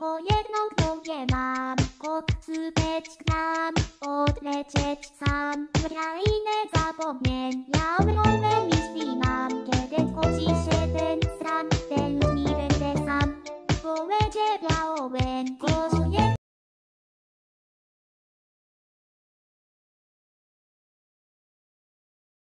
tylko jedną, którą nie mam. Kopcóweczk nam odlecieć sam. W krainę zapomnień, ja wolne myśli mam. Kiedy chodzi się ten sam, ten już nie będę sam. Bo będzie